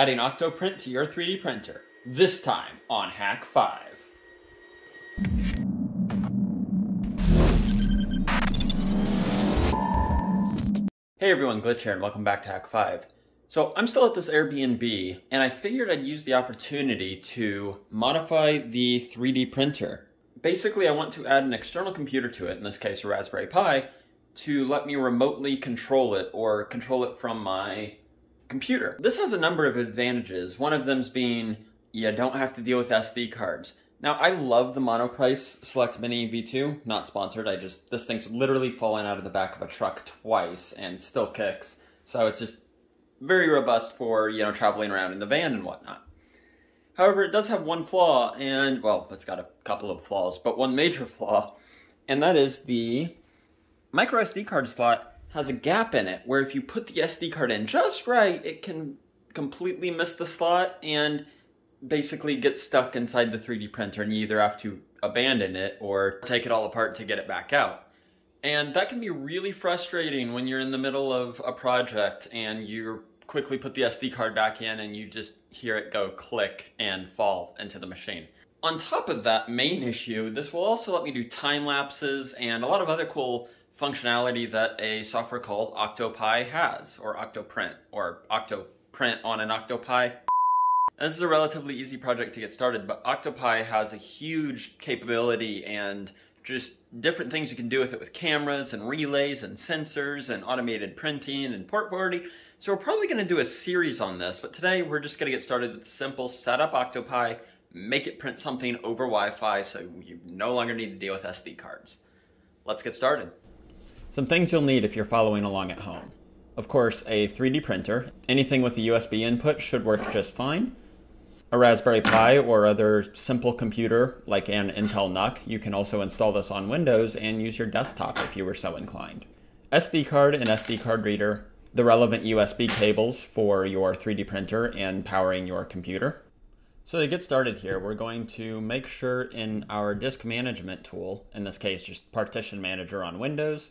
adding Octoprint to your 3D printer. This time on Hak5. Hey everyone, Glytch here and welcome back to Hak5. So I'm still at this Airbnb and I figured I'd use the opportunity to modify the 3D printer. Basically I want to add an external computer to it, in this case a Raspberry Pi, to let me remotely control it or control it from my computer. This has a number of advantages, one of them's being you don't have to deal with SD cards. Now, I love the Monoprice Select Mini V2, not sponsored, I just, this thing's literally fallen out of the back of a truck twice and still kicks. So it's just very robust for, you know, traveling around in the van and whatnot. However, it does have one flaw, and, well, it's got a couple of flaws, but one major flaw, and that is the micro SD card slot has a gap in it where if you put the SD card in just right, it can completely miss the slot and basically get stuck inside the 3D printer and you either have to abandon it or take it all apart to get it back out. And that can be really frustrating when you're in the middle of a project and you quickly put the SD card back in and you just hear it go click and fall into the machine. On top of that main issue, this will also let me do time lapses and a lot of other cool functionality that a software called Octopi has, or Octoprint, or Octoprint on an Octopi. This is a relatively easy project to get started, but Octopi has a huge capability and just different things you can do with it with cameras and relays and sensors and automated printing and port forwarding. So we're probably going to do a series on this, but today we're just going to get started with the simple setup Octopi, make it print something over Wi-Fi so you no longer need to deal with SD cards. Let's get started. Some things you'll need if you're following along at home. Of course, a 3D printer. Anything with a USB input should work just fine. A Raspberry Pi or other simple computer like an Intel NUC. You can also install this on Windows and use your desktop if you were so inclined. SD card and SD card reader. The relevant USB cables for your 3D printer and powering your computer. So to get started here, we're going to make sure in our disk management tool, in this case just Partition Manager on Windows,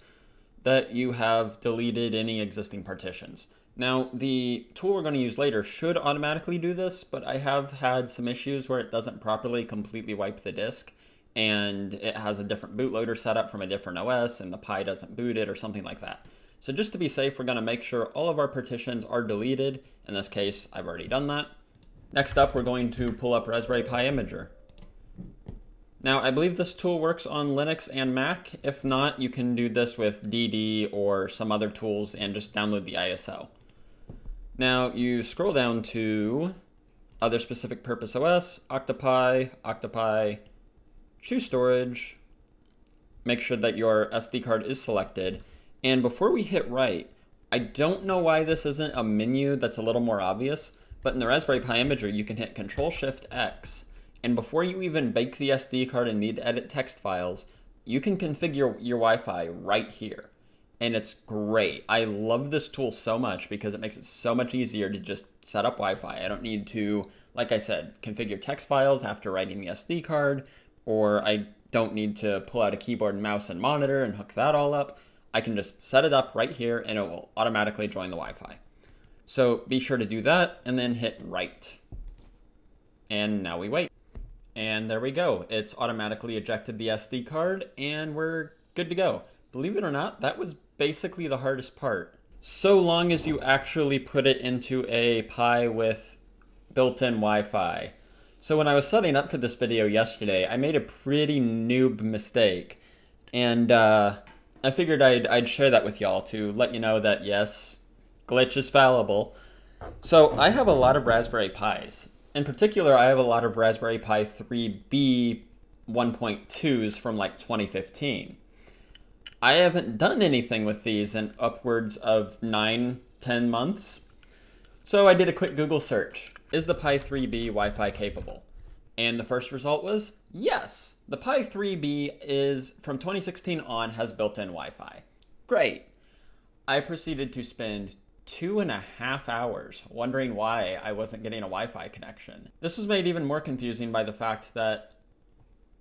that you have deleted any existing partitions. Now, the tool we're going to use later should automatically do this, but I have had some issues where it doesn't properly completely wipe the disk, and it has a different bootloader setup from a different OS, and the Pi doesn't boot it, or something like that. So just to be safe, we're going to make sure all of our partitions are deleted. In this case, I've already done that. Next up, we're going to pull up Raspberry Pi Imager. Now, I believe this tool works on Linux and Mac. If not, you can do this with DD or some other tools and just download the ISO. Now, you scroll down to Other Specific Purpose OS, Octopi, Octopi, choose Storage, make sure that your SD card is selected, and before we hit Write, I don't know why this isn't a menu that's a little more obvious, but in the Raspberry Pi Imager, you can hit Control-Shift-X, and before you even bake the SD card and need to edit text files, you can configure your Wi-Fi right here. And it's great. I love this tool so much because it makes it so much easier to just set up Wi-Fi. I don't need to, like I said, configure text files after writing the SD card, or I don't need to pull out a keyboard and mouse and monitor and hook that all up. I can just set it up right here and it will automatically join the Wi-Fi. So be sure to do that and then hit write. And now we wait. And there we go. It's automatically ejected the SD card and we're good to go. Believe it or not, that was basically the hardest part. So long as you actually put it into a Pi with built-in Wi-Fi. So when I was setting up for this video yesterday, I made a pretty noob mistake. And uh, I figured I'd, I'd share that with y'all to let you know that yes, Glytch is fallible. So I have a lot of Raspberry Pis. In particular, I have a lot of Raspberry Pi 3B 1.2s from like 2015. I haven't done anything with these in upwards of 9, 10 months. So I did a quick Google search. Is the Pi 3B Wi-Fi capable? And the first result was yes. The Pi 3B is from 2016 on has built-in Wi-Fi. Great. I proceeded to spend two and a half hours wondering why I wasn't getting a Wi-Fi connection. This was made even more confusing by the fact that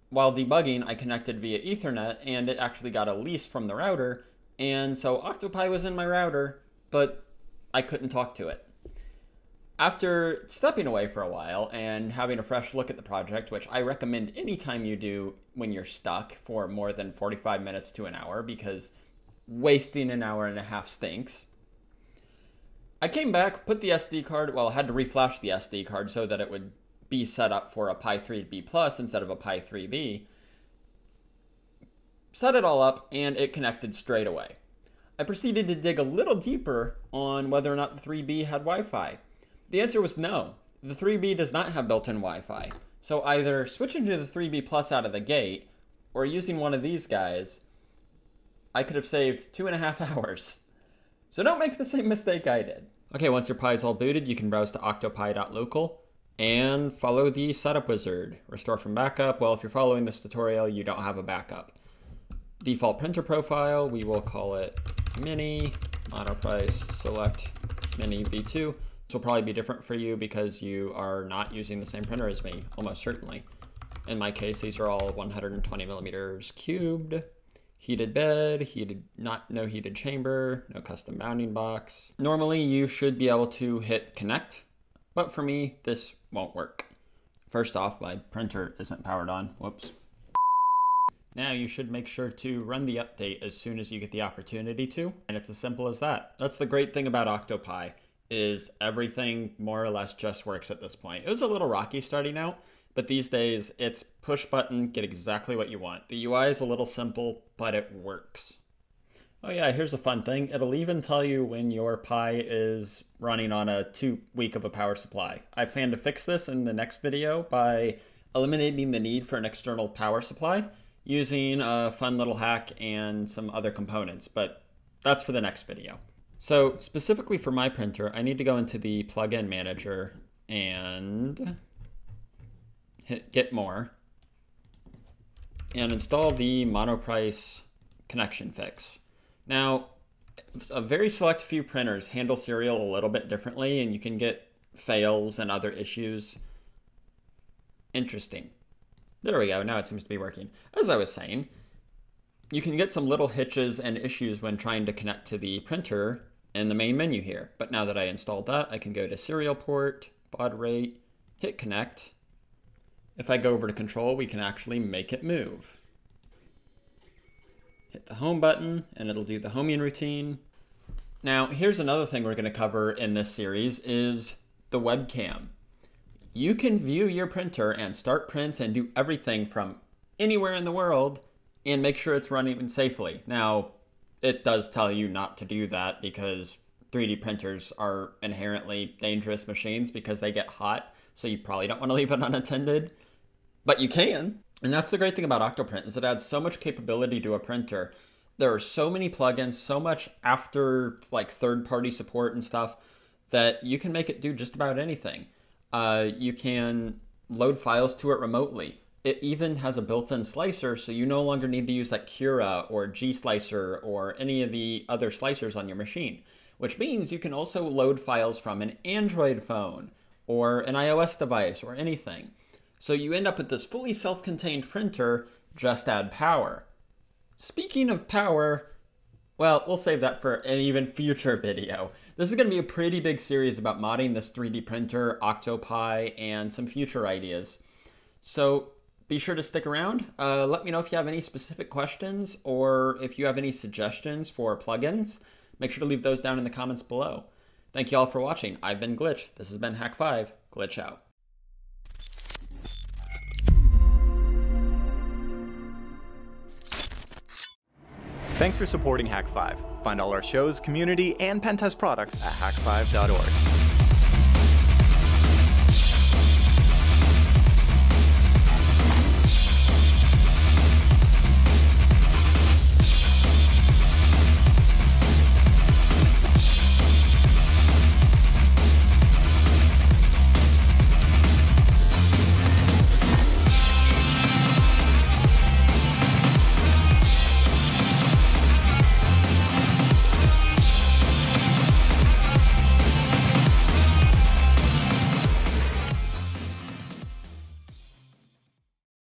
while debugging, I connected via Ethernet and it actually got a lease from the router, and so Octopi was in my router, but I couldn't talk to it. After stepping away for a while and having a fresh look at the project, which I recommend anytime you do when you're stuck for more than 45 minutes to an hour because wasting an hour and a half stinks. I came back, put the SD card, well, I had to reflash the SD card so that it would be set up for a Pi 3B Plus instead of a Pi 3B. Set it all up and it connected straight away. I proceeded to dig a little deeper on whether or not the 3B had Wi Fi. The answer was no. The 3B does not have built in Wi Fi. So either switching to the 3B Plus out of the gate or using one of these guys, I could have saved two and a half hours. So don't make the same mistake I did. Okay, once your Pi is all booted, you can browse to octopi.local and follow the setup wizard. Restore from backup. Well, if you're following this tutorial, you don't have a backup. Default printer profile, we will call it mini, monoprice, select mini v2. This will probably be different for you because you are not using the same printer as me, almost certainly. In my case, these are all 120 millimeters cubed. Heated bed, heated, not no heated chamber, no custom mounting box. Normally you should be able to hit connect, but for me, this won't work. First off, my printer isn't powered on, whoops. Now you should make sure to run the update as soon as you get the opportunity to, and it's as simple as that. That's the great thing about Octopi is everything more or less just works at this point. It was a little rocky starting out, but these days it's push button, get exactly what you want. The UI is a little simple, but it works. Oh yeah, here's a fun thing. It'll even tell you when your Pi is running on a too weak of a power supply. I plan to fix this in the next video by eliminating the need for an external power supply using a fun little hack and some other components, but that's for the next video. So specifically for my printer, I need to go into the plugin manager and hit get more and install the monoprice connection fix. Now, a very select few printers handle serial a little bit differently and you can get fails and other issues. Interesting. There we go, now it seems to be working. As I was saying, you can get some little hitches and issues when trying to connect to the printer in the main menu here. But now that I installed that, I can go to serial port, baud rate, hit connect. If I go over to control, we can actually make it move. Hit the home button and it'll do the homing routine. Now, here's another thing we're gonna cover in this series is the webcam. You can view your printer and start prints and do everything from anywhere in the world and make sure it's running safely. Now, it does tell you not to do that because 3D printers are inherently dangerous machines because they get hot, so you probably don't want to leave it unattended. But you can. And that's the great thing about Octoprint is it adds so much capability to a printer. There are so many plugins, so much after like third-party support and stuff that you can make it do just about anything. Uh, you can load files to it remotely. It even has a built-in slicer, so you no longer need to use like Cura or G-Slicer or any of the other slicers on your machine, which means you can also load files from an Android phone or an iOS device or anything. So you end up with this fully self-contained printer, just add power. Speaking of power, well, we'll save that for an even future video. This is going to be a pretty big series about modding this 3D printer, Octopi, and some future ideas. So be sure to stick around. Uh, let me know if you have any specific questions or if you have any suggestions for plugins. Make sure to leave those down in the comments below. Thank you all for watching. I've been Glytch. This has been Hak5. Glytch out. Thanks for supporting Hak5. Find all our shows, community, and pentest products at hak5.org.